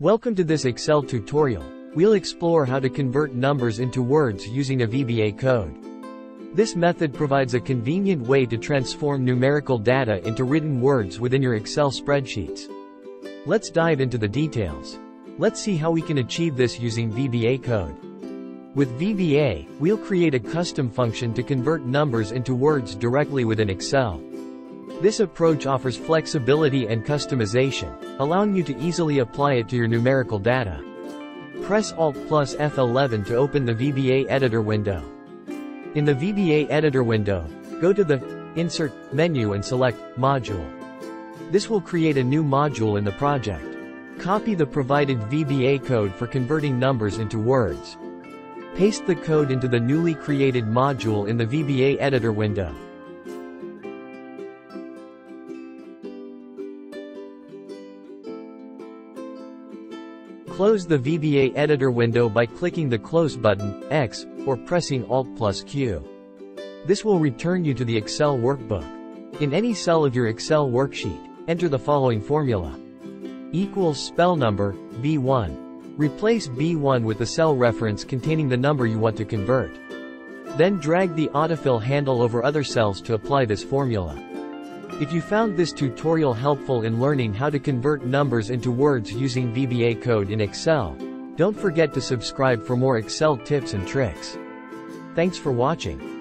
Welcome to this Excel tutorial. We'll explore how to convert numbers into words using a VBA code. This method provides a convenient way to transform numerical data into written words within your Excel spreadsheets. Let's dive into the details. Let's see how we can achieve this using VBA code. With VBA, we'll create a custom function to convert numbers into words directly within Excel. This approach offers flexibility and customization, allowing you to easily apply it to your numerical data. Press Alt plus F11 to open the VBA editor window. In the VBA editor window, go to the Insert menu and select Module. This will create a new module in the project. Copy the provided VBA code for converting numbers into words. Paste the code into the newly created module in the VBA editor window. Close the VBA editor window by clicking the Close button, X, or pressing Alt plus Q. This will return you to the Excel workbook. In any cell of your Excel worksheet, enter the following formula. Equals spell number, B1. Replace B1 with the cell reference containing the number you want to convert. Then drag the autofill handle over other cells to apply this formula. If you found this tutorial helpful in learning how to convert numbers into words using VBA code in Excel, don't forget to subscribe for more Excel tips and tricks. Thanks for watching.